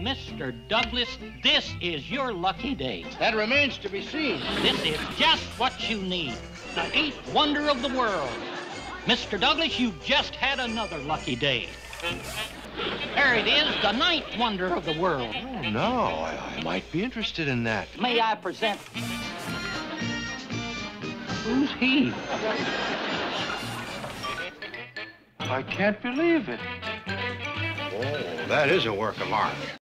Mr. Douglas, this is your lucky day. That remains to be seen. This is just what you need. The eighth wonder of the world. Mr. Douglas, you've just had another lucky day. There it is, the ninth wonder of the world. Oh, no. I, I might be interested in that. May I present... Who's he? I can't believe it. Oh, that is a work of art.